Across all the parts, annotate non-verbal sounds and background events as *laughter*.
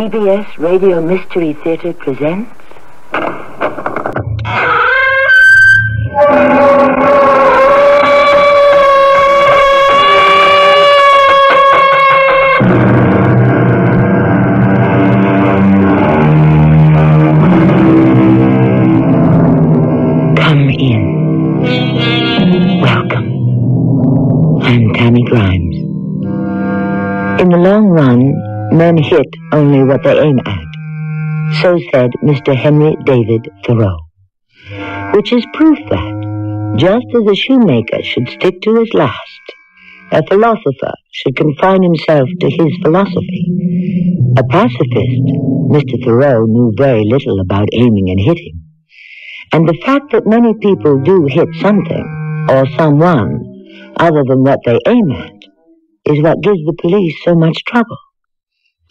CBS Radio Mystery Theater presents. Come in. Welcome. I'm Tammy Grimes. In the long run, men hit what they aim at. So said Mr. Henry David Thoreau. Which is proof that, just as a shoemaker should stick to his last, a philosopher should confine himself to his philosophy. A pacifist, Mr. Thoreau knew very little about aiming and hitting. And the fact that many people do hit something, or someone, other than what they aim at, is what gives the police so much trouble,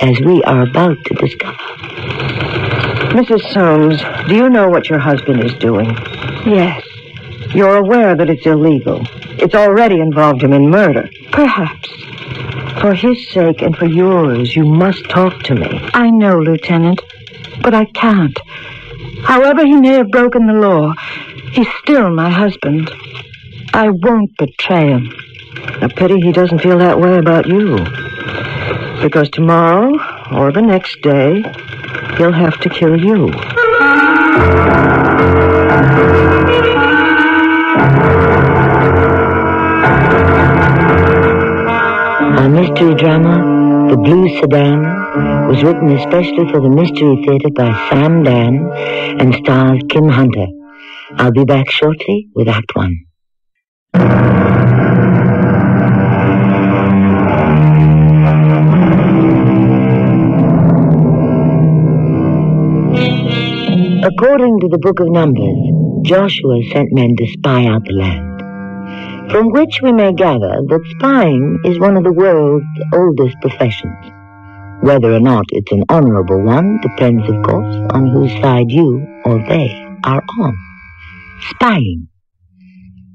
as we are about to discover. Mrs. Soames, do you know what your husband is doing? Yes, You're aware that it's illegal. It's already involved him in murder. perhaps. For his sake and for yours, you must talk to me. I know, Lieutenant, but I can't. However he may have broken the law, he's still my husband. I won't betray him. A pity he doesn't feel that way about you. Because tomorrow, or the next day, he'll have to kill you. Our mystery drama, The Blue Sedan, was written especially for the Mystery Theater by Sam Dann and stars Kim Hunter. I'll be back shortly with Act One. According to the book of Numbers, Joshua sent men to spy out the land, from which we may gather that spying is one of the world's oldest professions. Whether or not it's an honorable one depends, of course, on whose side you or they are on. Spying.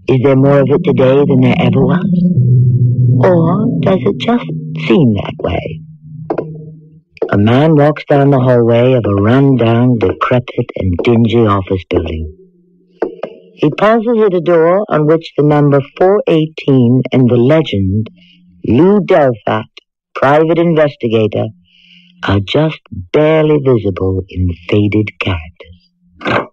Is there more of it today than there ever was? Or does it just seem that way? A man walks down the hallway of a run-down, decrepit, and dingy office building. He pauses at a door on which the number 418 and the legend, Lou Delphat, private investigator, are just barely visible in faded characters.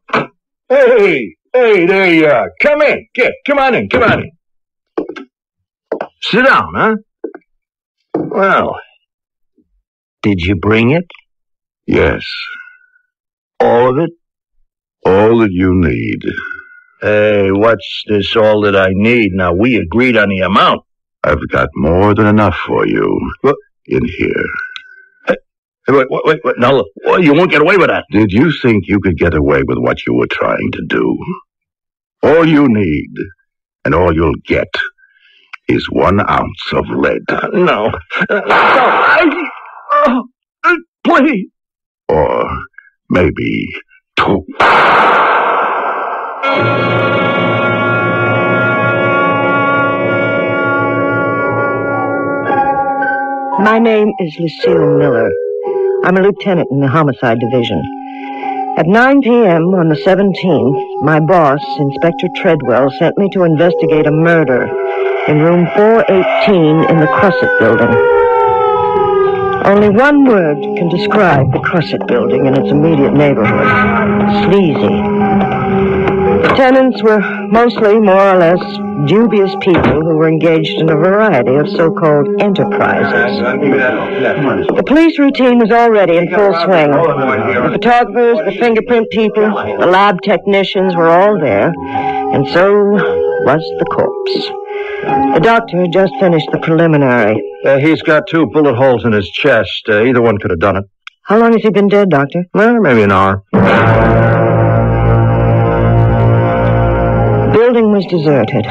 Hey, hey, there you are. Come in. Get, come on in, come on in. Sit down, huh? Well, did you bring it? Yes, All of it? all that you need. Hey, what's this all that I need? Now, we agreed on the amount. I've got more than enough for you. What? In here. Hey, wait, wait, wait, wait. No, well, you won't get away with that. Did you think you could get away with what you were trying to do? All you need, and all you'll get, is one ounce of lead. Uh, no. Uh, no, I... Please. Or maybe two. My name is Lucille Miller. I'm a lieutenant in the homicide division. At 9 p.m. on the 17th, my boss, Inspector Treadwell, sent me to investigate a murder in room 418 in the Crusset building. Only one word can describe the Crusset building and its immediate neighborhood. Sleazy. The tenants were mostly more or less dubious people who were engaged in a variety of so-called enterprises. The police routine was already in full swing. The photographers, the fingerprint people, the lab technicians were all there, and so was the corpse. The doctor had just finished the preliminary. Uh, he's got two bullet holes in his chest. Uh, either one could have done it. How long has he been dead, doctor? Well, maybe an hour. The building was deserted.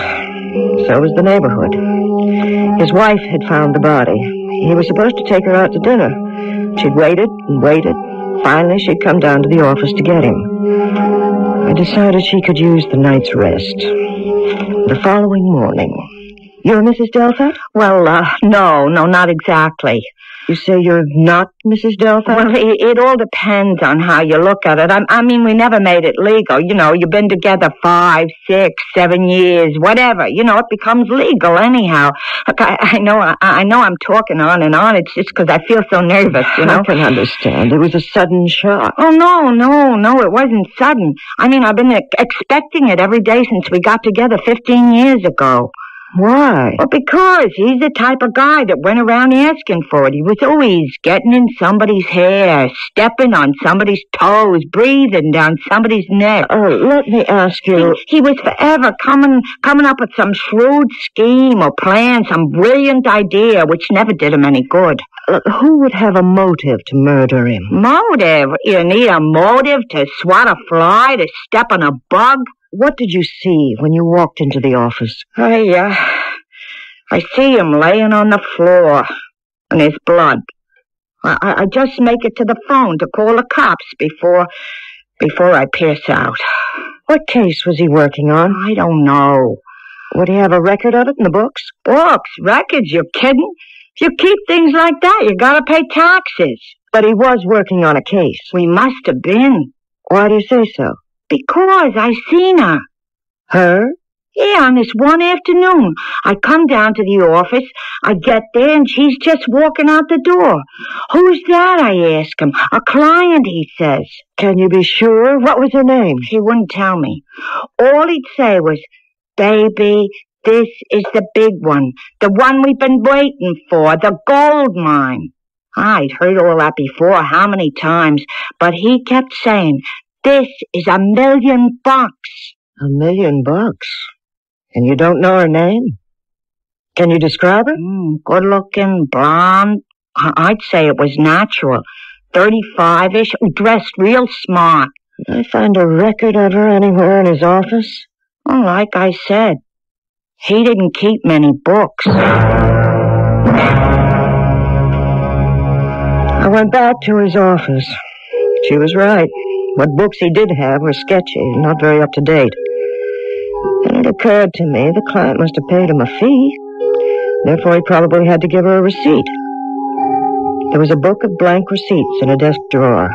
So was the neighborhood. His wife had found the body. He was supposed to take her out to dinner. She'd waited and waited. Finally, she'd come down to the office to get him. I decided she could use the night's rest. The following morning, You're Mrs. Delphat? Well, uh, no, no, not exactly. You say you're not Mrs. Delphat? Well, it, it all depends on how you look at it. I, I mean, we never made it legal. You know, you've been together five, six, seven years, whatever. You know, it becomes legal anyhow. Look, I, I know, I, I know I'm talking on and on. It's just because I feel so nervous, you know. I can understand. It was a sudden shock. Oh, no, no, no, it wasn't sudden. I mean, I've been expecting it every day since we got together 15 years ago. Why? Well, because he's the type of guy that went around asking for it. He was always getting in somebody's hair, stepping on somebody's toes, breathing down somebody's neck. Oh, let me ask you. He, he was forever coming coming up with some shrewd scheme or plan, some brilliant idea, which never did him any good. Uh, who would have a motive to murder him? Motive? You need a motive to swat a fly, to step on a bug? What did you see when you walked into the office? I, uh, I see him laying on the floor, and his blood. I, I just make it to the phone to call the cops before, before I pass out. What case was he working on? I don't know. Would he have a record of it in the books? Books, records, you kidding? If you keep things like that, you gotta pay taxes. But he was working on a case. We must have been. Why do you say so? Because I seen her. Her? Yeah, on this one afternoon. I come down to the office, I get there, and she's just walking out the door. Who's that, I ask him. A client, he says. Can you be sure? What was her name? He wouldn't tell me. All he'd say was, Baby, this is the big one. The one we've been waiting for, the gold mine. I'd heard all that before, how many times, but he kept saying, this is a million bucks. A million bucks? And you don't know her name? Can you describe her? Mm, good looking, blonde. I'd say it was natural. 35-ish, dressed real smart. Did I find a record of her anywhere in his office? Well, like I said, he didn't keep many books. I went back to his office. She was right. What books he did have were sketchy, not very up to date. And it occurred to me the client must have paid him a fee. Therefore, he probably had to give her a receipt. There was a book of blank receipts in a desk drawer.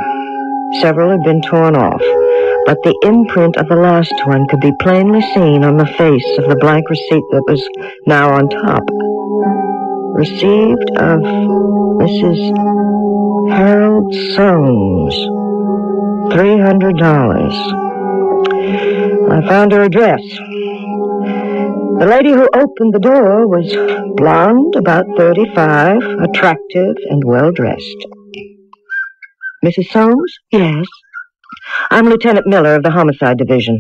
Several had been torn off, but the imprint of the last one could be plainly seen on the face of the blank receipt that was now on top. Received of Mrs. Harold Soames. Three hundred dollars. I found her address. The lady who opened the door was blonde, about 35, attractive, and well dressed. Mrs. Soames? Yes. I'm Lieutenant Miller of the Homicide Division.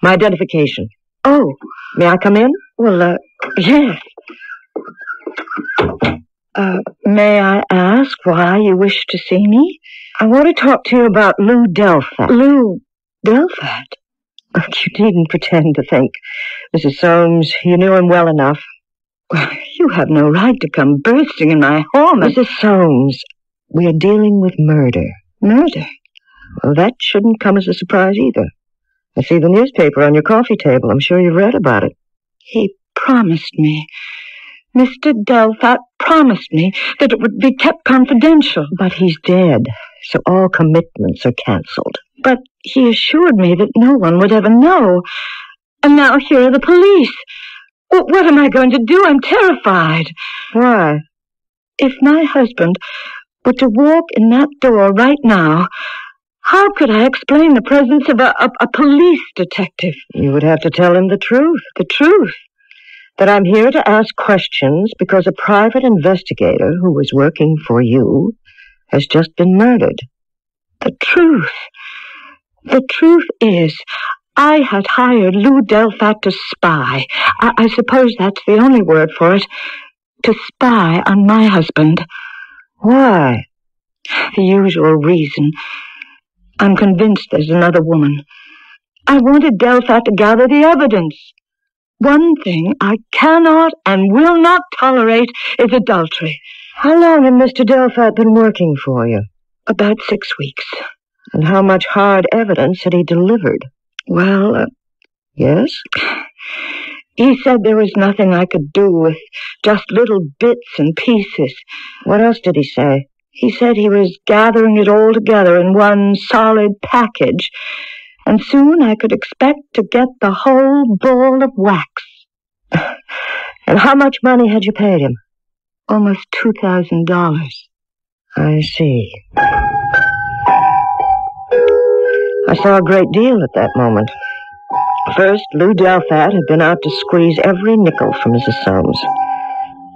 My identification. Oh, May I come in? well, uh, yes. Uh, may I ask why you wish to see me? I want to talk to you about Lou Delphat. Lou Delphat. Oh, you needn't pretend to think. Mrs. Soames, you knew him well enough. You have no right to come bursting in my home and Mrs. Soames, we are dealing with murder. murder. Well, that shouldn't come as a surprise either. I see the newspaper on your coffee table. I'm sure you've read about it. He promised me. Mr. Delphat promised me that it would be kept confidential. But he's dead, so all commitments are cancelled. But he assured me that no one would ever know. And now here are the police. Wh- What am I going to do? I'm terrified. Why? If my husband were to walk in that door right now, how could I explain the presence of a, a, a police detective? You would have to tell him the truth. The truth. That I'm here to ask questions because a private investigator who was working for you has just been murdered. The truth. The truth is, I had hired Lou Delphat to spy. I, I suppose that's the only word for it. To spy on my husband. Why? The usual reason. I'm convinced there's another woman. I wanted Delphat to gather the evidence. One thing I cannot and will not tolerate is adultery. How long had Mr. Delphat been working for you? About six weeks. And how much hard evidence had he delivered? Well, uh, Yes? He said there was nothing I could do with just little bits and pieces. What else did he say? He said he was gathering it all together in one solid package, and soon I could expect to get the whole ball of wax. *laughs* And how much money had you paid him? Almost $2,000. I see. I saw a great deal at that moment. First, Lou Delphat had been out to squeeze every nickel from Mrs. Soames.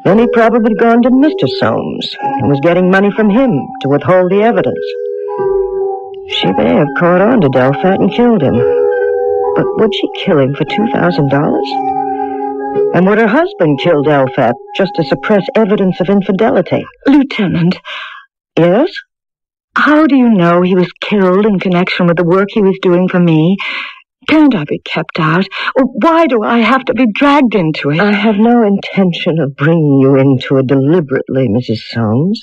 Then he'd probably gone to Mr. Soames and was getting money from him to withhold the evidence. She may have caught on to Delphat and killed him. But would she kill him for $2,000? And would her husband kill Delphat just to suppress evidence of infidelity? Lieutenant, Yes? how do you know he was killed in connection with the work he was doing for me? Can't I be kept out? Or why do I have to be dragged into it? I have no intention of bringing you into it deliberately, Mrs. Soames.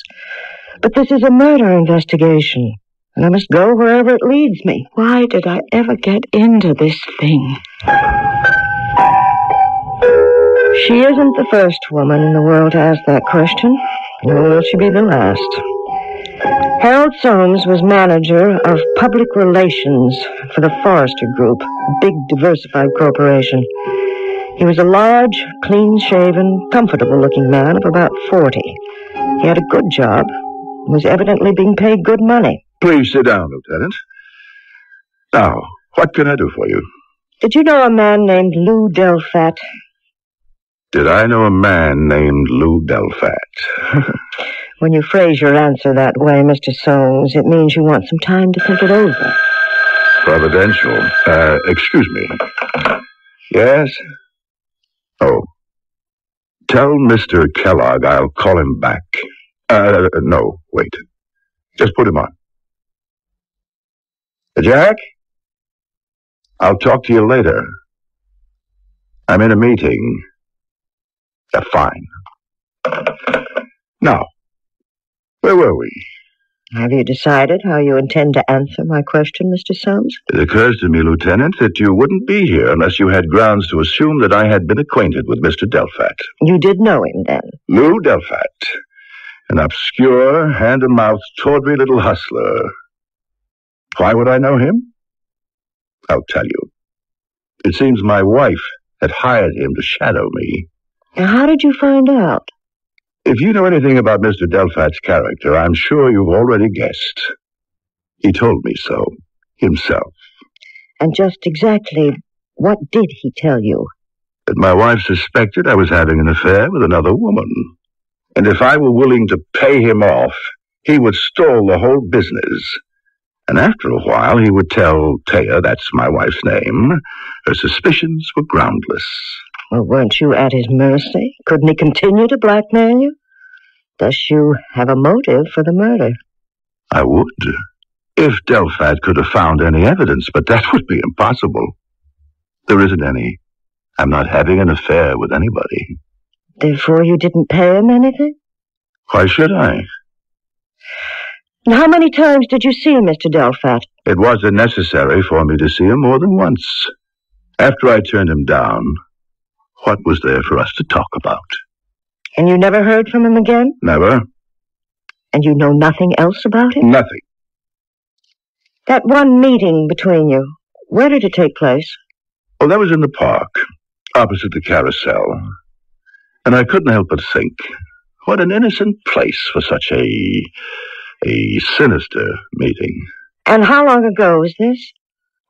But this is a murder investigation, and I must go wherever it leads me. Why did I ever get into this thing? She isn't the first woman in the world to ask that question, nor will she be the last. Harold Soames was manager of public relations for the Forrester Group, a big diversified corporation. He was a large, clean-shaven, comfortable-looking man of about 40. He had a good job, and was evidently being paid good money. Please sit down, Lieutenant. Now, what can I do for you? Did you know a man named Lou Delphat? Did I know a man named Lou Delphat? *laughs* When you phrase your answer that way, Mr. Soames, it means you want some time to think it over. Providential. Uh, excuse me. Yes? Oh. Tell Mr. Kellogg I'll call him back. Uh, no, wait. Just put him on. Jack? I'll talk to you later. I'm in a meeting. Uh, fine. Now, where were we? Have you decided how you intend to answer my question, Mr. Soames? It occurs to me, Lieutenant, that you wouldn't be here unless you had grounds to assume that I had been acquainted with Mr. Delphat. You did know him then. Lou Delphat, an obscure, hand-to-mouth, tawdry little hustler. Why would I know him? I'll tell you. It seems my wife had hired him to shadow me. Now, how did you find out? If you know anything about Mr. Delphat's character, I'm sure you've already guessed. He told me so, himself, And just exactly what did he tell you? that my wife suspected I was having an affair with another woman. And if I were willing to pay him off, he would stall the whole business. And after a while, he would tell Taya, that's my wife's name, her suspicions were groundless. Well, weren't you at his mercy? Couldn't he continue to blackmail you? Thus you have a motive for the murder. I would, if Delphat could have found any evidence, but that *laughs* would be impossible. There isn't any. I'm not having an affair with anybody. Therefore you didn't pay him anything? Why should I? And how many times did you see Mr. Delphat? It wasn't necessary for me to see him more than once. After I turned him down, what was there for us to talk about? And you never heard from him again? Never. And you know nothing else about him? Nothing. That one meeting between you, where did it take place? Oh, that was in the park, opposite the carousel. And I couldn't help but think, what an innocent place for such a, a sinister meeting. And how long ago was this?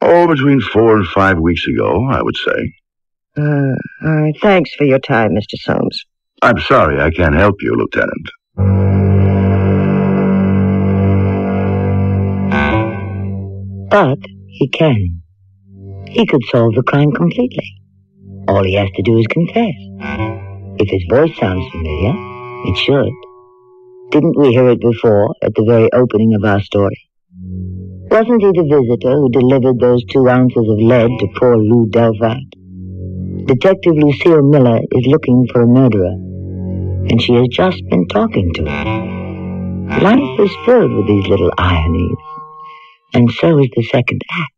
Oh, between four and five weeks ago, I would say. Uh, all right. Thanks for your time, Mr. Soames. I'm sorry I can't help you, Lieutenant. But he can. He could solve the crime completely. All he has to do is confess. If his voice sounds familiar, it should. Didn't we hear it before at the very opening of our story? Wasn't he the visitor who delivered those two ounces of lead to poor Lou Delphat? Detective Lucille Miller is looking for a murderer, and she has just been talking to him. Life is filled with these little ironies, and so is the second act.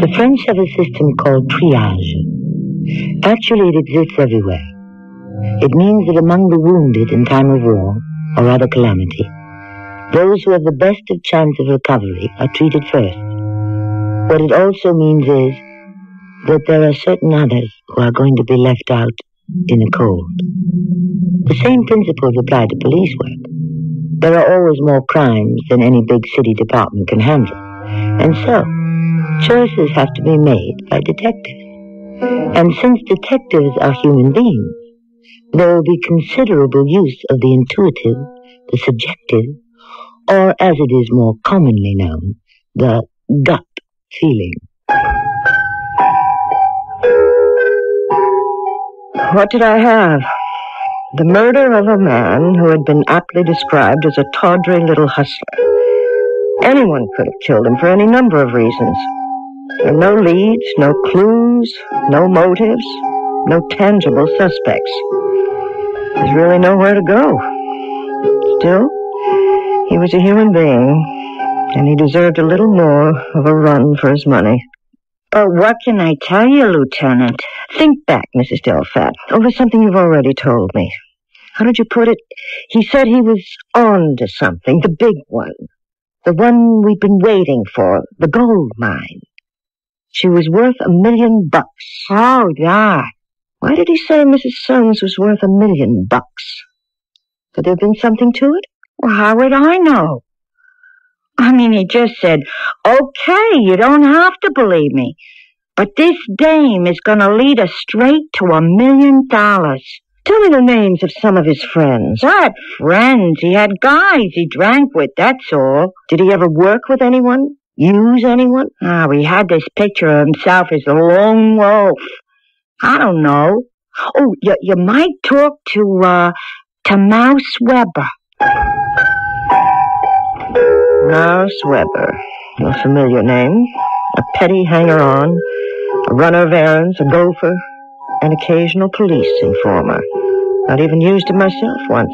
The French have a system called triage. Actually, it exists everywhere. It means that among the wounded in time of war or other calamity, those who have the best of chance of recovery are treated first. What it also means is that there are certain others who are going to be left out in the cold. The same principles apply to police work. There are always more crimes than any big city department can handle. And so, choices have to be made by detectives. And since detectives are human beings, there will be considerable use of the intuitive, the subjective, or as it is more commonly known, the gut feeling. What did I have? The murder of a man who had been aptly described as a tawdry little hustler. Anyone could have killed him for any number of reasons. No leads, no clues, no motives, no tangible suspects. There's really nowhere to go. Still, he was a human being, and he deserved a little more of a run for his money. But what can I tell you, Lieutenant? Think back, Mrs. Delphat, over something you've already told me. How did you put it? He said he was on to something, the big one. The one we've been waiting for, the gold mine. She was worth a million bucks. Oh, that. Why did he say Mrs. Soames was worth a million bucks? Could there have been something to it? Well, how would I know? I mean, he just said, okay, you don't have to believe me. But this dame is going to lead us straight to a million dollars. Tell me the names of some of his friends. What friends? He had guys he drank with, that's all. Did he ever work with anyone? Use anyone? Ah, he had this picture of himself as a lone wolf. I don't know. Oh, you, you might talk to, uh, to Mouse Weber. Mouse Weber. A familiar name. A petty hanger-on. A runner of errands. A gopher. An occasional police informer. Not even used him myself once.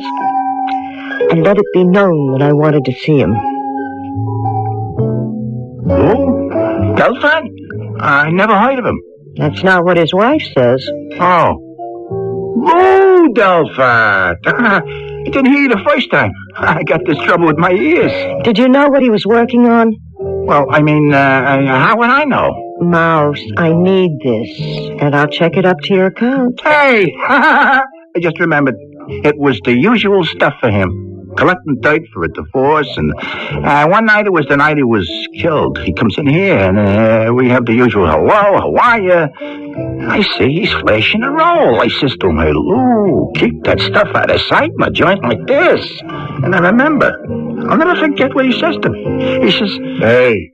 I let it be known that I wanted to see him. Who? Delphat? I never heard of him. That's not what his wife says. Oh. Lou Delphat. *laughs* I didn't hear you the first time. *laughs* I got this trouble with my ears. Did you know what he was working on? Well, I mean, uh, how would I know? Mouse, I need this, and I'll check it up to your account. Hey! *laughs* I just remembered. It was the usual stuff for him. Collecting dirt for a divorce, and uh, one night it was the night he was killed. He comes in here, and uh, we have the usual hello, how are you? I see he's flashing a roll. I says to him, hey, Lou, keep that stuff out of sight in a joint like this. And I remember, I'll never forget what he says to me. He says, Hey,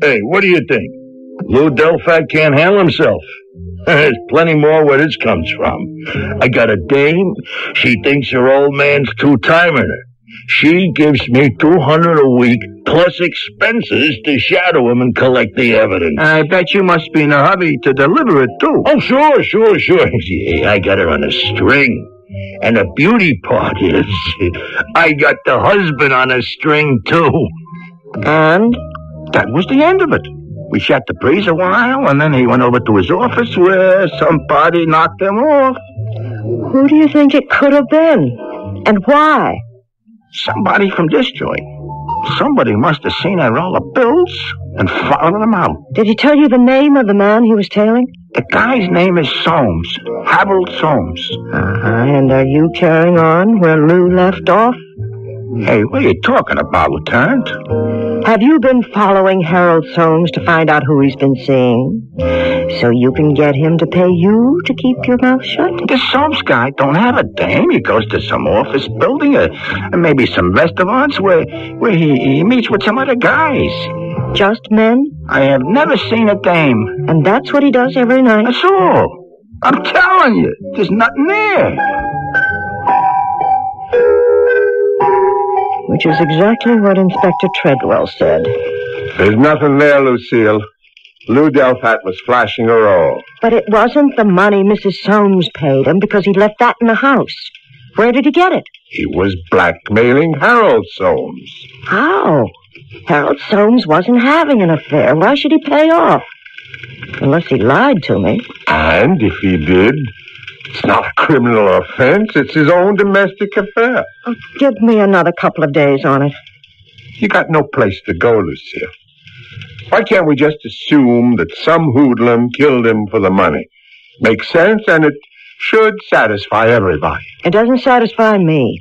hey, what do you think? Lou Delphat can't handle himself. *laughs* There's plenty more where this comes from. I got a dame. She thinks her old man's two-timing her. She gives me 200 a week plus expenses to shadow him and collect the evidence. I bet you must be in a hurry to deliver it, too. Oh, sure, sure, sure. *laughs* Yeah, I got her on a string. And the beauty part is, *laughs* I got the husband on a string, too. And? That was the end of it. We shot the breeze a while, and then he went over to his office where somebody knocked him off. Who do you think it could have been? And why? Somebody from this joint. Somebody must have seen a roll of bills and followed them out. Did he tell you the name of the man he was tailing? The guy's name is Soames, Harold Soames. Uh-huh. And are you carrying on where Lou left off? Mm. Hey, what are you talking about, Lieutenant? Have you been following Harold Soames to find out who he's been seeing? So you can get him to pay you to keep your mouth shut? This Soames guy don't have a dame. He goes to some office building, or, or maybe some restaurants where where he, he meets with some other guys. Just men? I have never seen a dame. And that's what he does every night? That's all. I'm telling you, there's nothing there. Which is exactly what Inspector Treadwell said. There's nothing there, Lucille. Lou Delphat was flashing her all. But it wasn't the money Mrs. Soames paid him because he left that in the house. Where did he get it? He was blackmailing Harold Soames. How? Harold Soames wasn't having an affair. Why should he pay off? Unless he lied to me. And if he did, it's not a criminal offense. It's his own domestic affair. Oh, give me another couple of days on it. You got no place to go, Lucille. Why can't we just assume that some hoodlum killed him for the money? Makes sense, and it should satisfy everybody. It doesn't satisfy me.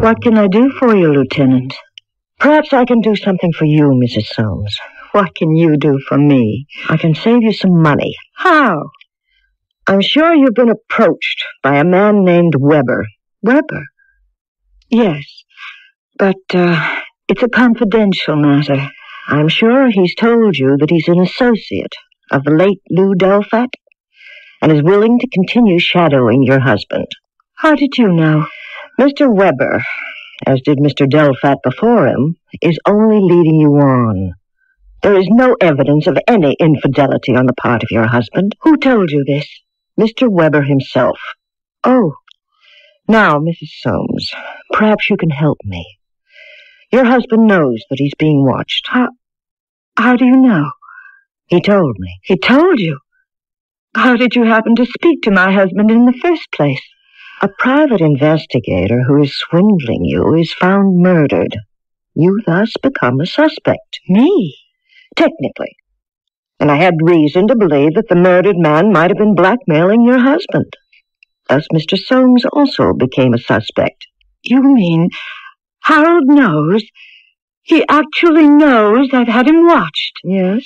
What can I do for you, Lieutenant? Perhaps I can do something for you, Mrs. Soames. What can you do for me? I can save you some money. How? I'm sure you've been approached by a man named Weber. Weber? Yes, but uh, it's a confidential matter. I'm sure he's told you that he's an associate of the late Lou Delphat and is willing to continue shadowing your husband. How did you know? Mr. Weber, as did Mr. Delphat before him, is only leading you on. There is no evidence of any infidelity on the part of your husband. Who told you this? Mr. Weber himself. Oh. Now, Mrs. Soames, perhaps you can help me. Your husband knows that he's being watched. How, how do you know? He told me. He told you? How did you happen to speak to my husband in the first place? A private investigator who is swindling you is found murdered. You thus become a suspect. Me? Technically. And I had reason to believe that the murdered man might have been blackmailing your husband. Thus Mr. Soames also became a suspect. You mean Harold knows? He actually knows I've had him watched? Yes.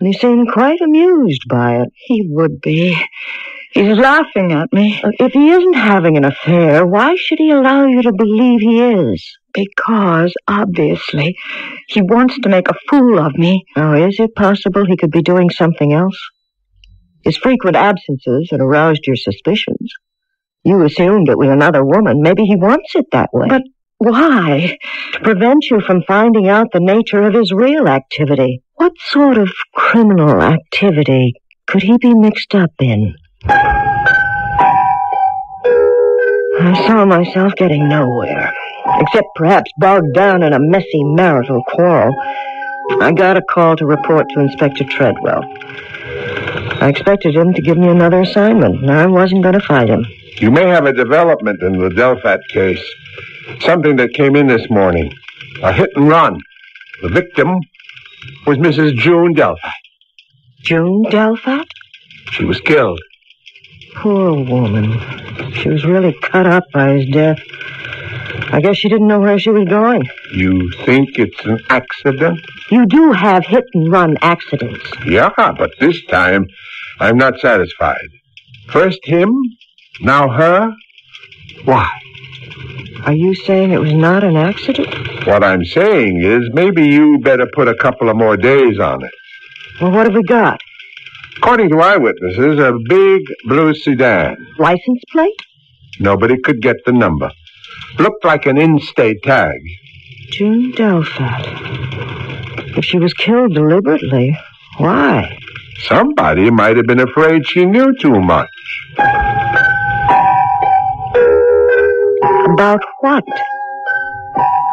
And he seemed quite amused by it. He would be. He's laughing at me. Uh, if he isn't having an affair, why should he allow you to believe he is? Because, obviously, he wants to make a fool of me. Oh, is it possible he could be doing something else? His frequent absences had aroused your suspicions. You assumed it was another woman. Maybe he wants it that way. But why? To prevent you from finding out the nature of his real activity. What sort of criminal activity could he be mixed up in? I saw myself getting nowhere, except perhaps bogged down in a messy marital quarrel. I got a call to report to Inspector Treadwell. I expected him to give me another assignment, and I wasn't going to fight him. You may have a development in the Delphat case. Something that came in this morning. A hit and run. The victim was Mrs. June Delphat. June Delphat? She was killed. Poor woman. She was really cut up by his death. I guess she didn't know where she was going. You think it's an accident? You do have hit and run accidents. Yeah, but this time I'm not satisfied. First him, now her. Why? Are you saying it was not an accident? What I'm saying is maybe you better put a couple of more days on it. Well, what have we got? According to eyewitnesses, a big blue sedan. License plate? Nobody could get the number. Looked like an in-state tag. June Delphat. If she was killed deliberately, why? Somebody might have been afraid she knew too much. About what?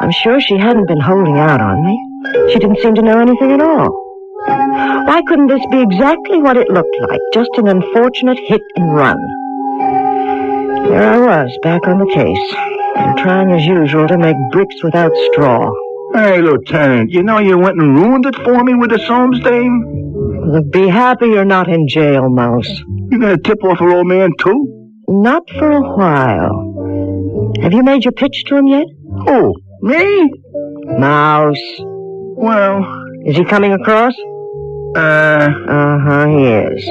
I'm sure she hadn't been holding out on me. She didn't seem to know anything at all. Why couldn't this be exactly what it looked like? Just an unfortunate hit and run. There I was, back on the case, and trying as usual to make bricks without straw. Hey, Lieutenant, you know you went and ruined it for me with the Soames dame? Look, Be happy you're not in jail, Mouse. You gonna tip off her old man, too? Not for a while. Have you made your pitch to him yet? Who? Me? Mouse. Well, Is he coming across? uh, Uh-huh, he is.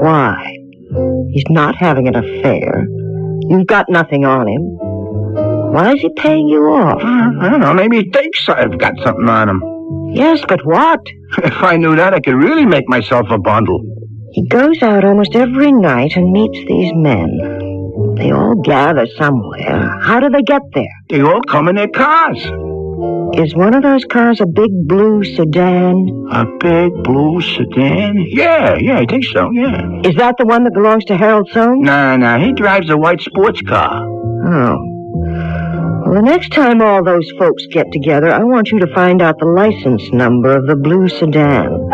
Why? He's not having an affair. You've got nothing on him. Why is he paying you off? I don't know, maybe he thinks I've got something on him. Yes, but what? *laughs* If I knew that, I could really make myself a bundle. He goes out almost every night and meets these men. They all gather somewhere. How do they get there? They all come in their cars. Is one of those cars a big blue sedan? A big blue sedan? Yeah, yeah, I think so, yeah. Is that the one that belongs to Harold Soames? Nah, nah, he drives a white sports car. Oh. Well, the next time all those folks get together, I want you to find out the license number of the blue sedan.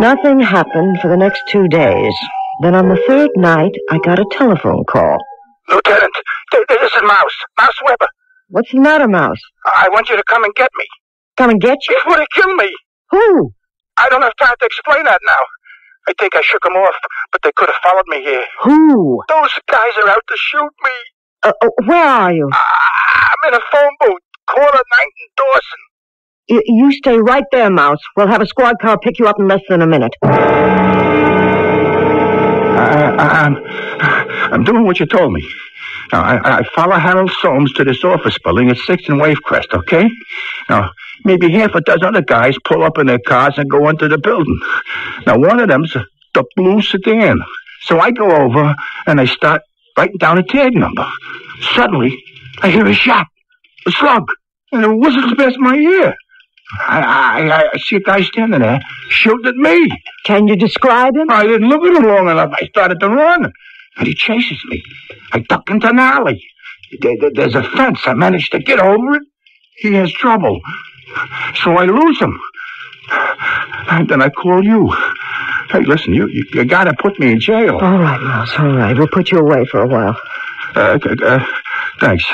Nothing happened for the next two days. Then on the third night, I got a telephone call. Lieutenant, th- this is Mouse. Mouse Weber. What's the matter, Mouse? I want you to come and get me. Come and get you? It would have killed me. Who? I don't have time to explain that now. I think I shook them off, but they could have followed me here. Who? Those guys are out to shoot me. Uh, uh, where are you? Ah, I'm in a phone booth. Corner 9th and Dawson. Y- you stay right there, Mouse. We'll have a squad car pick you up in less than a minute. I, I, I'm, I'm doing what you told me. Now, I, I follow Harold Soames to this office building at 6th and Wavecrest, okay? Now, maybe half a dozen other guys pull up in their cars and go into the building. Now, one of them's the blue sedan. So I go over and I start writing down a tag number. Suddenly, I hear a shot, a slug, and it whistles past my ear. I, I, I see a guy standing there shooting at me. Can you describe him? I didn't look at him long enough. I started to run. And he chases me. I duck into an alley. There- there- There's a fence. I manage to get over it. He has trouble. So I lose him. And then I call you. Hey, listen, you, you, you gotta put me in jail. All right, Mouse, all right. We'll put you away for a while. Uh, uh, uh, thanks.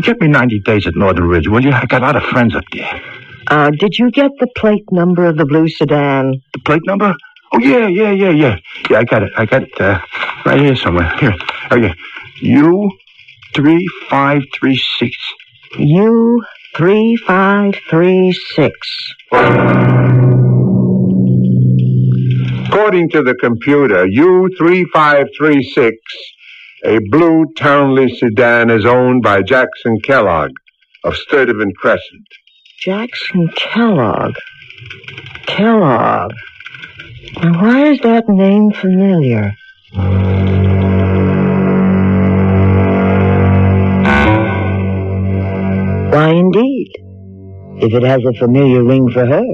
Get me 90 days at Northern Ridge, will you? I got a lot of friends up there. Uh, did you get the plate number of the blue sedan? The plate number? Oh, yeah, yeah, yeah, yeah. Yeah, I got it. I got it uh, right here somewhere. Here. Yeah. U three five three six. U three five three six. According to the computer, U3536, a blue Townley sedan is owned by Jackson Kellogg of Sturtevant Crescent. Jackson Kellogg. Kellogg. Now, why is that name familiar? Why, indeed. If it has a familiar ring for her,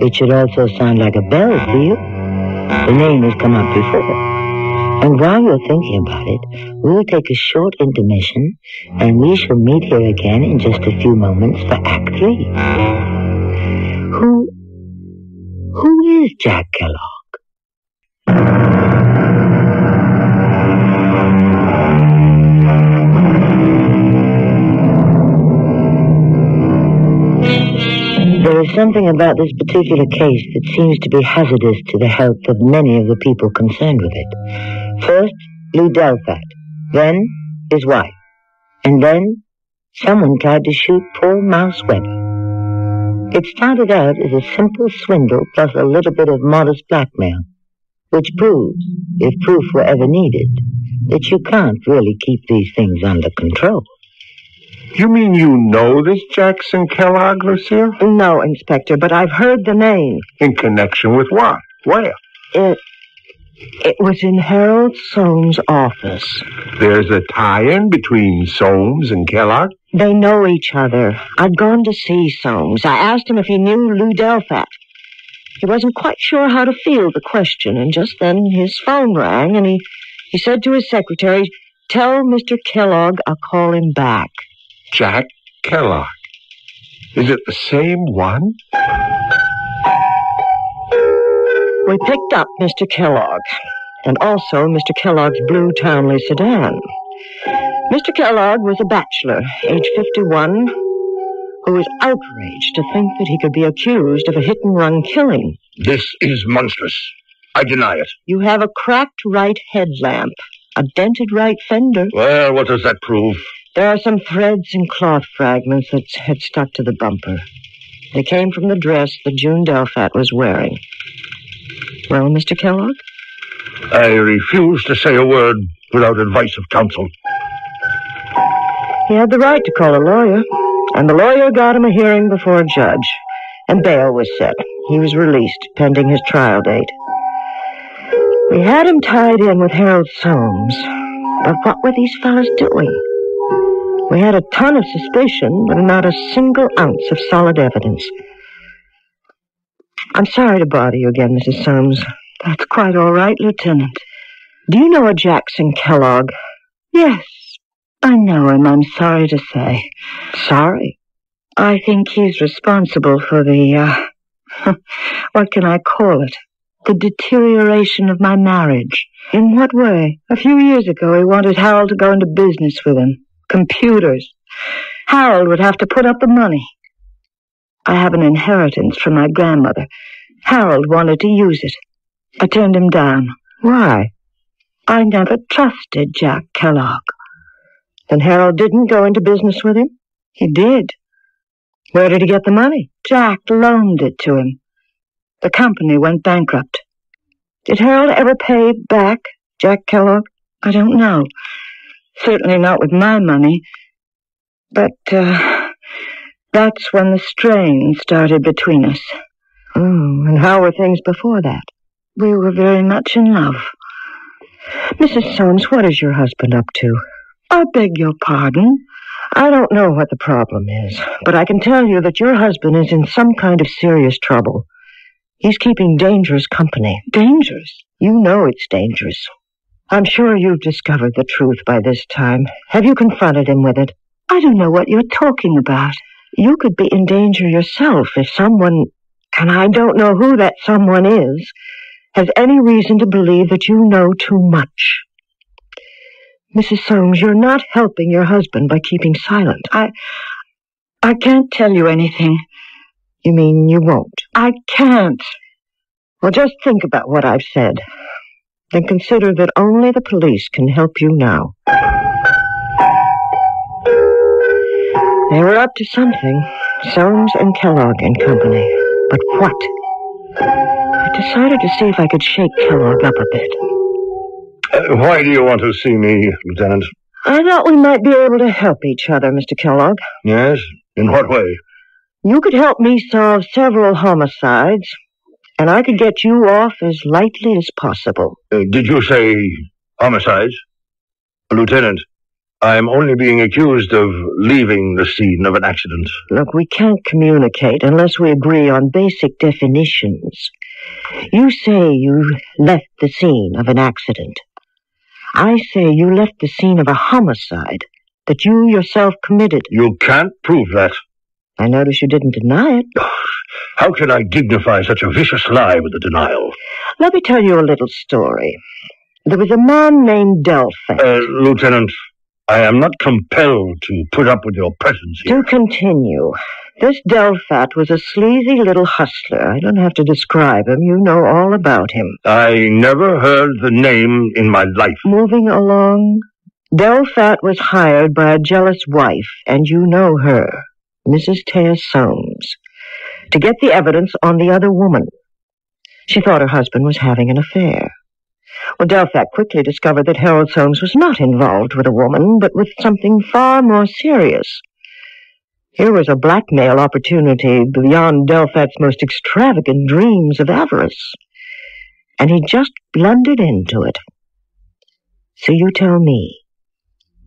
it should also sound like a bell to you. The name has come up before. And while you're thinking about it, we'll take a short intermission, and we shall meet here again in just a few moments for Act Three. Who, who is Jack Kellogg? There is something about this particular case that seems to be hazardous to the health of many of the people concerned with it. First, Lou Delfat, then his wife, and then someone tried to shoot poor Mouse Weber. It started out as a simple swindle plus a little bit of modest blackmail, which proves, if proof were ever needed, that you can't really keep these things under control. You mean you know this Jackson Kellogg, Lucille? No, Inspector, but I've heard the name. In connection with what? Where? It, it was in Harold Soames' office. There's a tie-in between Soames and Kellogg? They know each other. I'd gone to see Soames. I asked him if he knew Lou Delfat. He wasn't quite sure how to field the question, and just then his phone rang, and he, he said to his secretary, Tell Mr. Kellogg I'll call him back. Jack Kellogg. Is it the same one? We picked up Mr. Kellogg, and also Mr. Kellogg's blue Townley sedan. Mr. Kellogg was a bachelor, age 51, who was outraged to think that he could be accused of a hit and run killing. This is monstrous. I deny it. You have a cracked right headlamp, a dented right fender. Well, what does that prove? There are some threads and cloth fragments that had stuck to the bumper. They came from the dress that June Delfat was wearing. Well, Mr. Kellogg? I refuse to say a word without advice of counsel. He had the right to call a lawyer, and the lawyer got him a hearing before a judge, and bail was set. He was released pending his trial date. We had him tied in with Harold Soames, but what were these fellows doing? We had a ton of suspicion, but not a single ounce of solid evidence. I'm sorry to bother you again, Mrs. Soames. That's quite all right, Lieutenant. Do you know a Jackson Kellogg? Yes, I know him, I'm sorry to say. Sorry. I think he's responsible for the, uh, *laughs* what can I call it? The deterioration of my marriage. In what way? A few years ago, he wanted Harold to go into business with him. Computers. Harold would have to put up the money. I have an inheritance from my grandmother. Harold wanted to use it. I turned him down. Why? I never trusted Jack Kellogg. Then Harold didn't go into business with him? He did. Where did he get the money? Jack loaned it to him. The company went bankrupt. Did Harold ever pay back Jack Kellogg? I don't know. Certainly not with my money. But, uh, that's when the strain started between us. Oh, and how were things before that? We were very much in love. Mrs. Soames, what is your husband up to? I beg your pardon. I don't know what the problem is, but I can tell you that your husband is in some kind of serious trouble. He's keeping dangerous company. Dangerous? You know it's dangerous. I'm sure you've discovered the truth by this time. Have you confronted him with it? I don't know what you're talking about. You could be in danger yourself if someone, and I don't know who that someone is, has any reason to believe that you know too much. Mrs. Soames, you're not helping your husband by keeping silent. I... I can't tell you anything. You mean you won't? I can't. Well, just think about what I've said. Then consider that only the police can help you now. They were up to something. Soames and Kellogg and Company. But what? I decided to see if I could shake Kellogg up a bit. Uh, why do you want to see me, Lieutenant? I thought we might be able to help each other, Mr. Kellogg. Yes? In what way? You could help me solve several homicides, and I could get you off as lightly as possible. Uh, did you say homicides? Lieutenant, I'm only being accused of leaving the scene of an accident. Look, we can't communicate unless we agree on basic definitions. You say you left the scene of an accident. I say you left the scene of a homicide that you yourself committed. You can't prove that. I notice you didn't deny it. *sighs* How can I dignify such a vicious lie with a denial? Let me tell you a little story. There was a man named Delphin. Uh, Lieutenant, I am not compelled to put up with your presence here. To continue, this Delphat was a sleazy little hustler. I don't have to describe him. You know all about him. I never heard the name in my life. Moving along, Delphat was hired by a jealous wife, and you know her, Mrs. Taya Soames, to get the evidence on the other woman. She thought her husband was having an affair. Well, Delphat quickly discovered that Harold Soames was not involved with a woman, but with something far more serious. Here was a blackmail opportunity beyond Delphat's most extravagant dreams of avarice. And he just blundered into it. So you tell me,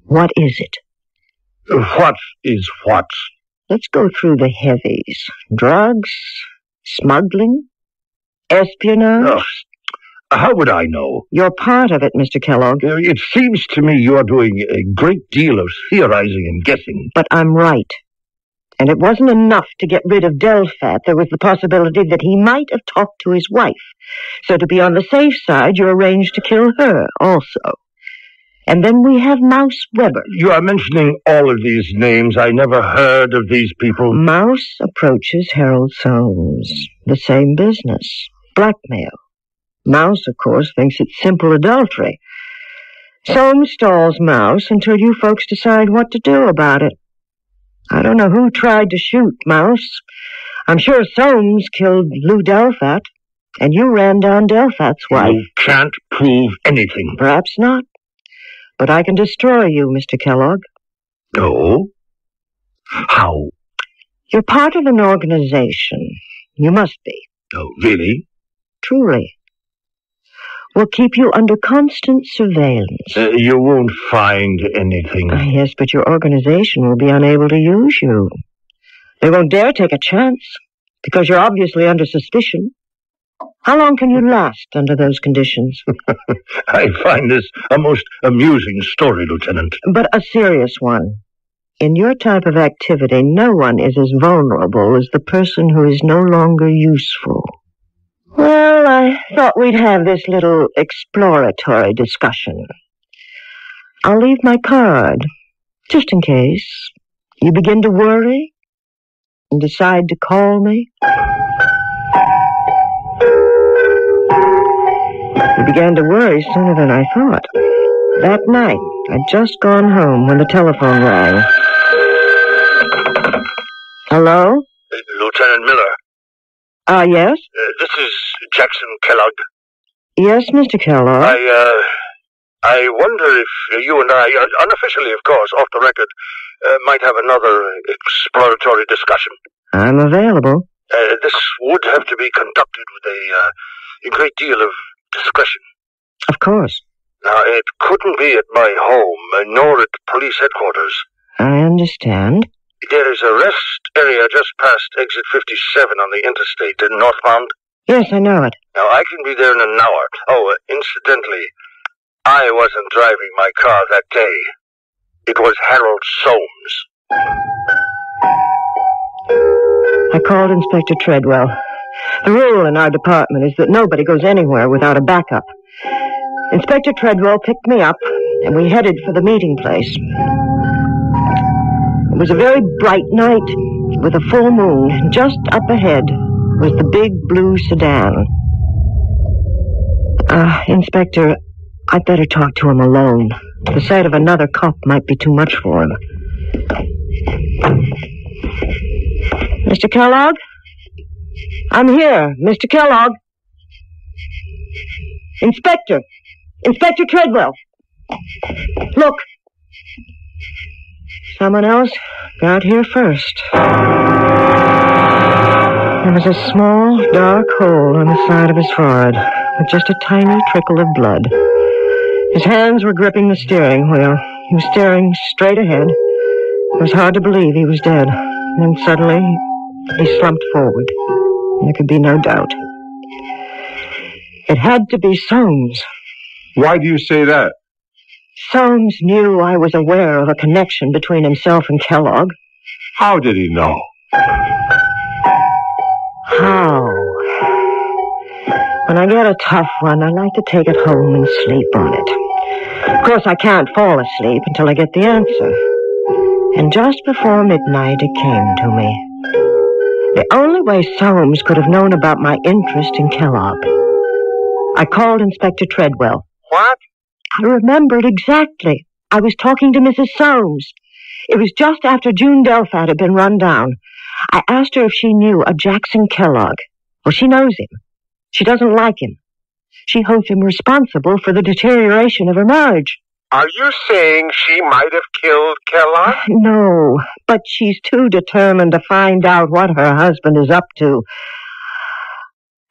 what is it? What is what? Let's go through the heavies. Drugs, smuggling, espionage. Ugh, how would I know? You're part of it, Mr. Kellogg. Uh, It seems to me you're doing a great deal of theorizing and guessing. But I'm right. And it wasn't enough to get rid of Delphat. There was the possibility that he might have talked to his wife. So to be on the safe side, you arranged to kill her also. And then we have Mouse Weber. You are mentioning all of these names. I never heard of these people. Mouse approaches Harold Soames. The same business. Blackmail. Mouse, of course, thinks it's simple adultery. Soames stalls Mouse until you folks decide what to do about it. I don't know who tried to shoot Mouse. I'm sure Soames killed Lou Delphat, and you ran down Delphat's wife. You can't prove anything. Perhaps not. But I can destroy you, Mr. Kellogg. No? How? You're part of an organization. You must be. Oh, really? Truly. We'll keep you under constant surveillance. Uh, you won't find anything. Ah, yes, but your organization will be unable to use you. They won't dare take a chance because you're obviously under suspicion. How long can you last under those conditions? *laughs* I find this a most amusing story, Lieutenant. But a serious one. In your type of activity, no one is as vulnerable as the person who is no longer useful. Well, I thought we'd have this little exploratory discussion. I'll leave my card, just in case you begin to worry and decide to call me. You began to worry sooner than I thought. That night, I'd just gone home when the telephone rang. Hello? Lieutenant Miller, Ah, yes? uh, this is Jackson Kellogg. Yes, Mr. Kellogg. I, uh, I wonder if you and I, uh, unofficially, of course, off the record, uh, might have another exploratory discussion. I'm available. Uh, this would have to be conducted with a, uh, a great deal of discretion. Of course. Now, it couldn't be at my home, uh, nor at police headquarters. I understand. There is a rest area just past exit 57 on the interstate in northbound. Yes, I know it. Now, I can be there in an hour. Oh, uh, incidentally, I wasn't driving my car that day. It was Harold Soames. I called Inspector Treadwell. The rule in our department is that nobody goes anywhere without a backup. Inspector Treadwell picked me up, and we headed for the meeting place. It was a very bright night with a full moon, just up ahead was the big blue sedan. Uh, Inspector, I'd better talk to him alone. The sight of another cop might be too much for him. Mr. Kellogg? I'm here, Mr. Kellogg. Inspector! Inspector Treadwell! Look! Someone else got here first. There was a small, dark hole on the side of his forehead, with just a tiny trickle of blood. His hands were gripping the steering wheel. He was staring straight ahead. It was hard to believe he was dead. Then suddenly, he slumped forward. There could be no doubt. It had to be Soames. Why do you say that? Soames knew I was aware of a connection between himself and Kellogg. How did he know? How? When I get a tough one, I like to take it home and sleep on it. Of course, I can't fall asleep until I get the answer. And just before midnight, it came to me. The only way Soames could have known about my interest in Kellogg. I called Inspector Treadwell. What? I remembered exactly. I was talking to Mrs. Soames. It was just after June Delphat had been run down. I asked her if she knew a Jackson Kellogg. Well, she knows him. She doesn't like him. She holds him responsible for the deterioration of her marriage. Are you saying she might have killed Kellogg? No, but she's too determined to find out what her husband is up to.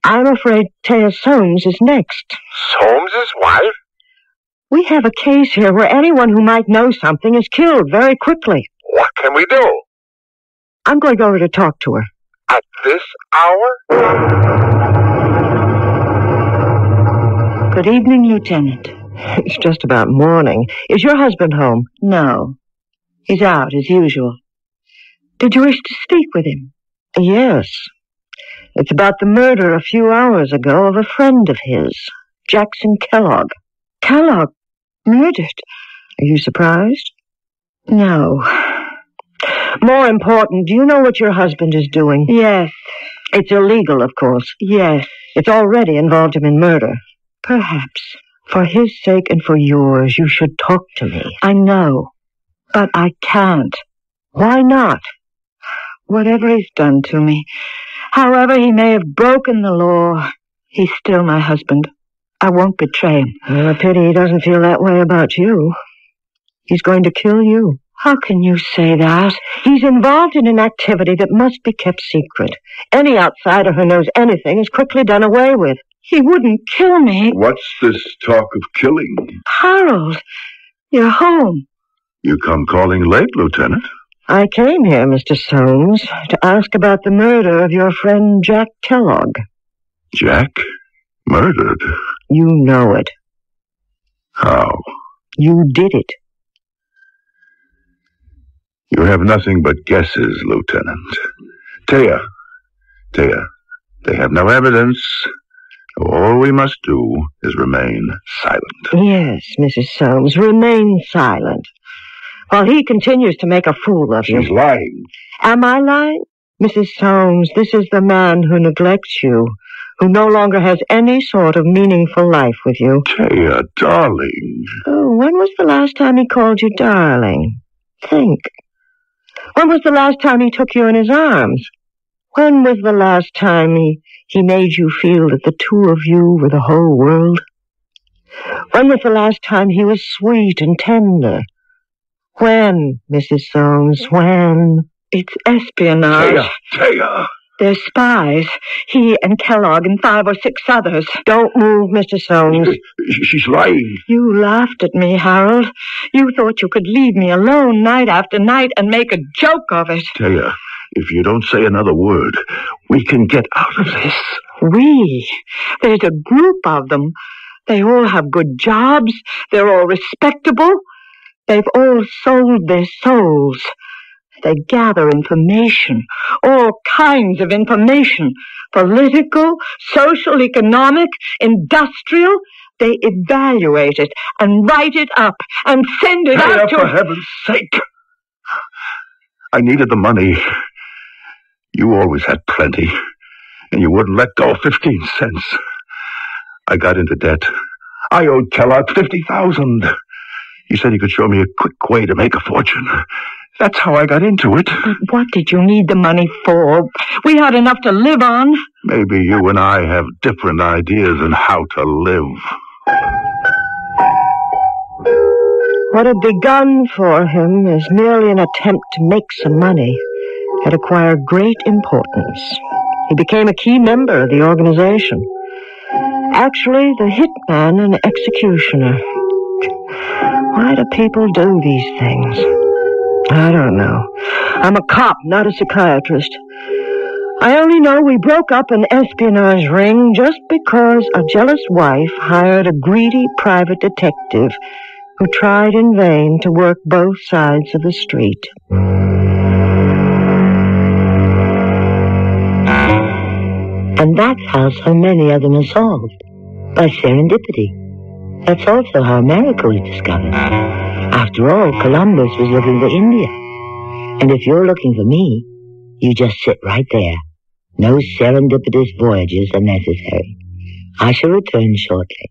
I'm afraid Taya Soames is next. Soames's wife? We have a case here where anyone who might know something is killed very quickly. What can we do? I'm going over to talk to her. At this hour? Good evening, Lieutenant. It's just about morning. Is your husband home? No. He's out as usual. Did you wish to speak with him? Yes. It's about the murder a few hours ago of a friend of his, Jackson Kellogg. Kellogg? Murdered? Are you surprised? No. More important, do you know what your husband is doing? Yes, It's illegal, of course. yes, It's already involved him in murder. perhaps. For his sake and for yours, you should talk to me. I know. But I can't. Why not? Whatever he's done to me, however he may have broken the law, he's still my husband. I won't betray him. Well, a pity he doesn't feel that way about you. He's going to kill you. How can you say that? He's involved in an activity that must be kept secret. Any outsider who knows anything is quickly done away with. He wouldn't kill me. What's this talk of killing? Harold, you're home. You come calling late, Lieutenant. I came here, Mr. Soames, to ask about the murder of your friend Jack Kellogg. Jack? Murdered? You know it. How? You did it. You have nothing but guesses, Lieutenant. Taya. Taya. They have no evidence. All we must do is remain silent. Yes, Mrs. Soames, remain silent. While he continues to make a fool of you. She's lying. Am I lying? Mrs. Soames, this is the man who neglects you, who no longer has any sort of meaningful life with you. Taya, darling. Oh, when was the last time he called you darling? Think. When was the last time he took you in his arms? When was the last time he, he made you feel that the two of you were the whole world? When was the last time he was sweet and tender? When, Mrs. Soames, when? It's espionage. Taya, Taya. They're spies. He and Kellogg and five or six others. Don't move, Mr. Soames. She's lying. You laughed at me, Harold. You thought you could leave me alone night after night and make a joke of it. Taya, if you don't say another word, we can get out of this. We? There's a group of them. They all have good jobs. They're all respectable. They've all sold their souls. They gather information, all kinds of information, political, social, economic, industrial. They evaluate it and write it up and send it Taya, out to... for heaven's sake. I needed the money. You always had plenty, and you wouldn't let go of 15 cents. I got into debt. I owed Kellogg 50000 He said he could show me a quick way to make a fortune. That's how I got into it. But what did you need the money for? We had enough to live on. Maybe you and I have different ideas on how to live. What had begun for him as merely an attempt to make some money had acquired great importance. He became a key member of the organization. Actually, the hitman and executioner. Why do people do these things? I don't know. I'm a cop, not a psychiatrist. I only know we broke up an espionage ring just because a jealous wife hired a greedy private detective who tried in vain to work both sides of the street. And that's how so many of them are solved. By serendipity. That's also how America was discovered. After all, Columbus was looking for India. And if you're looking for me, you just sit right there. No serendipitous voyages are necessary. I shall return shortly.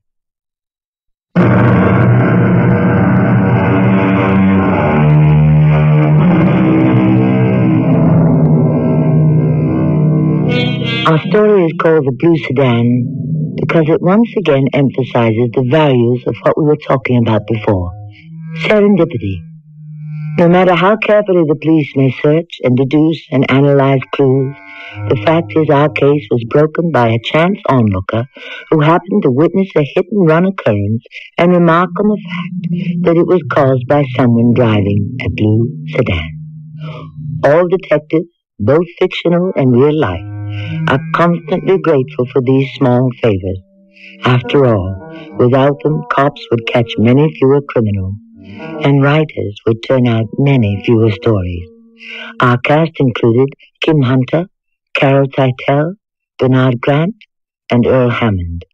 Our story is called The Blue Sedan because it once again emphasizes the values of what we were talking about before. Serendipity. No matter how carefully the police may search and deduce and analyze clues, the fact is our case was broken by a chance onlooker who happened to witness a hit and run occurrence and remark on the fact that it was caused by someone driving a blue sedan. All detectives, both fictional and real life, are constantly grateful for these small favors. After all, without them, cops would catch many fewer criminals, and writers would turn out many fewer stories. Our cast included Kim Hunter, Carol Teitel, Bernard Grant, and Earl Hammond.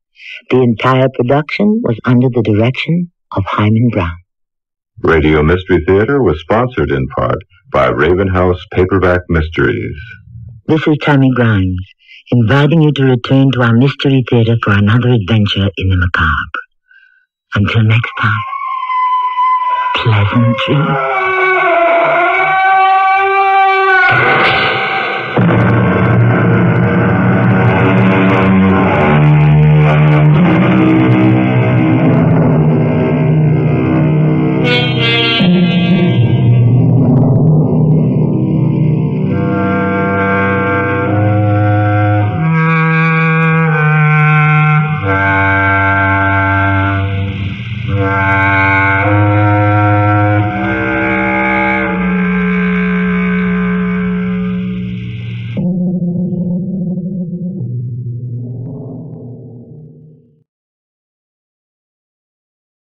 The entire production was under the direction of Himan Brown. Radio Mystery Theater was sponsored in part by Raven House Paperback Mysteries. This is Tammy Grimes, inviting you to return to our Mystery Theater for another adventure in the macabre. Until next time, pleasant dreams.